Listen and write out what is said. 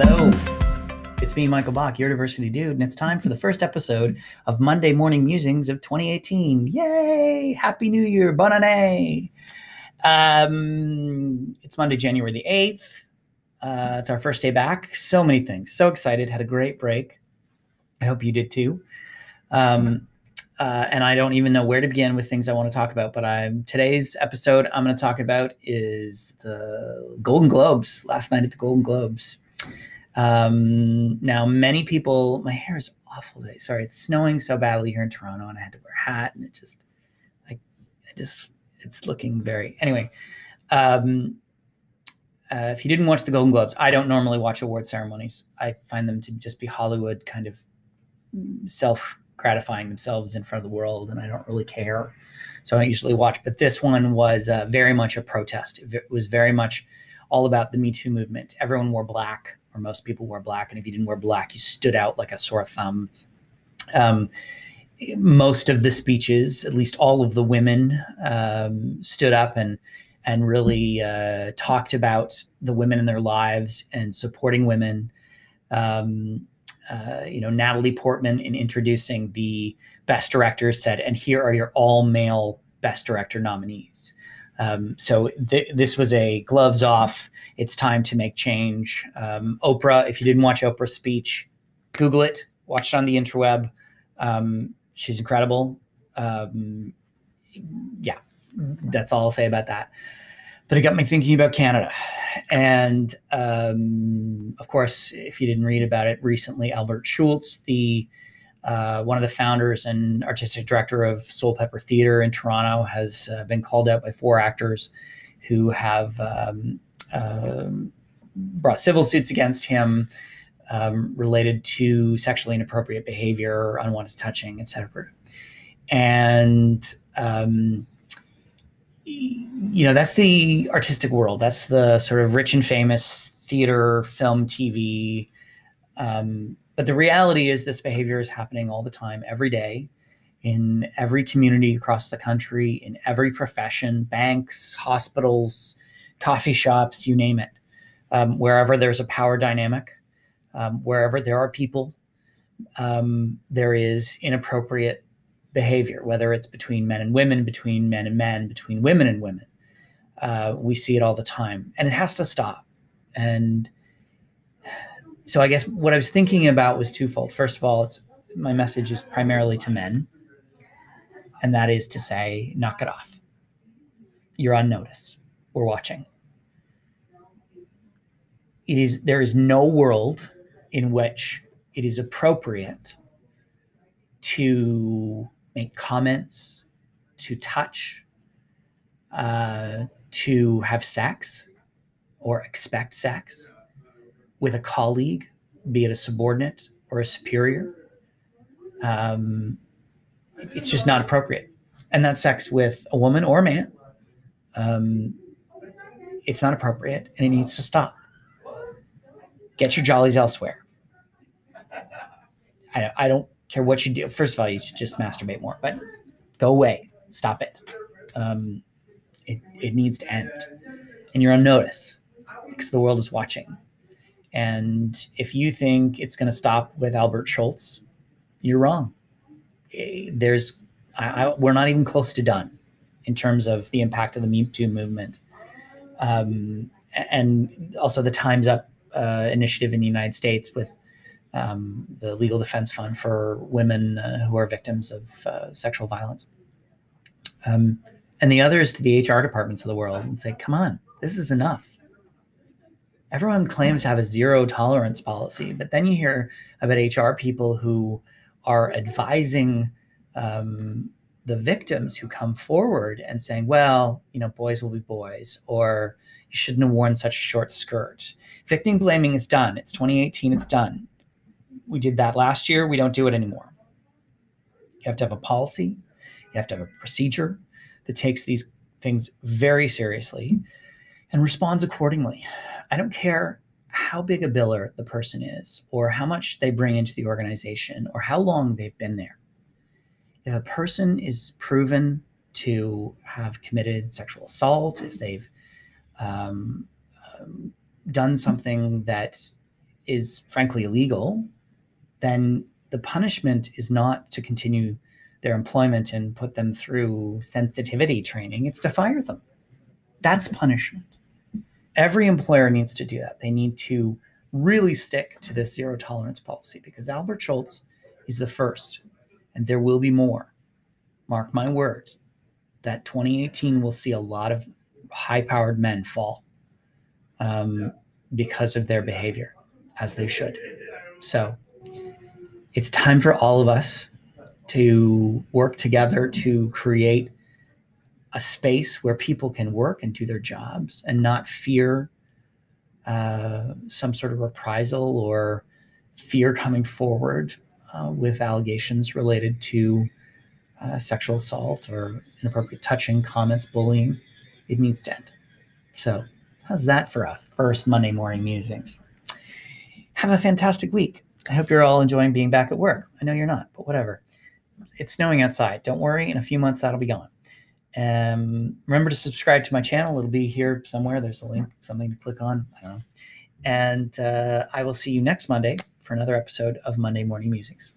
Hello. It's me, Michael Bach, your diversity dude, and it's time for the first episode of Monday Morning Musings of 2018. Yay! Happy New Year, bonne année! Um, it's Monday, January the 8th. Uh, it's our first day back. So many things. So excited. Had a great break. I hope you did too. Um, uh, and I don't even know where to begin with things I want to talk about. But I'm today's episode I'm going to talk about is the Golden Globes. Last night at the Golden Globes. Um, now, many people, my hair is awful today. Sorry, it's snowing so badly here in Toronto, and I had to wear a hat, and it just, like, just, it's looking very. Anyway, um, uh, if you didn't watch the Golden Globes, I don't normally watch award ceremonies. I find them to just be Hollywood kind of self gratifying themselves in front of the world, and I don't really care. So I don't usually watch. But this one was uh, very much a protest. It was very much all about the Me Too movement. Everyone wore black or most people wore black. And if you didn't wear black, you stood out like a sore thumb. Um, most of the speeches, at least all of the women, um, stood up and and really uh, talked about the women in their lives and supporting women. Um, uh, you know, Natalie Portman, in introducing the best director, said, "And here are your all male best director nominees." Um, so th- this was a gloves off. It's time to make change. Um, Oprah, if you didn't watch Oprah's speech, Google it. Watch it on the interweb. Um, she's incredible. Um, yeah, that's all I'll say about that. But it got me thinking about Canada. And um, of course, if you didn't read about it recently, Albert Schultz, the uh, one of the founders and artistic director of Soulpepper Theater in Toronto, has uh, been called out by four actors who have um, uh, brought civil suits against him um, related to sexually inappropriate behavior, unwanted touching, etc. And um, you know that's the artistic world. That's the sort of rich and famous theater, film, TV. But the reality is, this behavior is happening all the time, every day, in every community across the country, in every profession, banks, hospitals, coffee shops, you name it. Um, wherever there's a power dynamic, um, wherever there are people, um, there is inappropriate behavior, whether it's between men and women, between men and men, between women and women. Uh, we see it all the time, and it has to stop. And so I guess what I was thinking about was twofold. First of all, it's my message is primarily to men, and that is to say, knock it off. You're on notice. We're watching. It is there is no world in which it is appropriate to make comments, to touch, uh, to have sex, or expect sex with a colleague, be it a subordinate or a superior, um, it's just not appropriate. And that sex with a woman or a man. Um, it's not appropriate and it needs to stop. Get your jollies elsewhere. I, I don't care what you do. First of all, you should just masturbate more, but go away. Stop it. Um, it, it needs to end. And you're on notice because the world is watching. And if you think it's going to stop with Albert Schultz, you're wrong. Eh, there's, I, I, we're not even close to done in terms of the impact of the Me Too movement. Um, and also the Time's Up uh, initiative in the United States with um, the Legal Defense Fund for women uh, who are victims of uh, sexual violence. Um, and the other is to the HR departments of the world and say, come on, this is enough everyone claims to have a zero tolerance policy, but then you hear about HR people who are advising um, the victims who come forward and saying, well, you know, boys will be boys, or you shouldn't have worn such a short skirt. Victim blaming is done. It's 2018, it's done. We did that last year, we don't do it anymore. You have to have a policy, you have to have a procedure that takes these things very seriously and responds accordingly. I don't care how big a biller the person is, or how much they bring into the organization, or how long they've been there. If a person is proven to have committed sexual assault, if they've um, um, done something that is frankly illegal, then the punishment is not to continue their employment and put them through sensitivity training, it's to fire them. That's punishment. Every employer needs to do that. They need to really stick to this zero tolerance policy because Albert Schultz is the first, and there will be more. Mark my words that 2018 will see a lot of high powered men fall um, because of their behavior, as they should. So it's time for all of us to work together to create a space where people can work and do their jobs and not fear uh, some sort of reprisal or fear coming forward uh, with allegations related to uh, sexual assault or inappropriate touching, comments, bullying. It needs to end. So, how's that for a first Monday morning musings? Have a fantastic week. I hope you're all enjoying being back at work. I know you're not, but whatever. It's snowing outside. Don't worry. In a few months, that'll be gone. Um, remember to subscribe to my channel. It'll be here somewhere. There's a link, something to click on. I don't know. And uh, I will see you next Monday for another episode of Monday Morning Musings.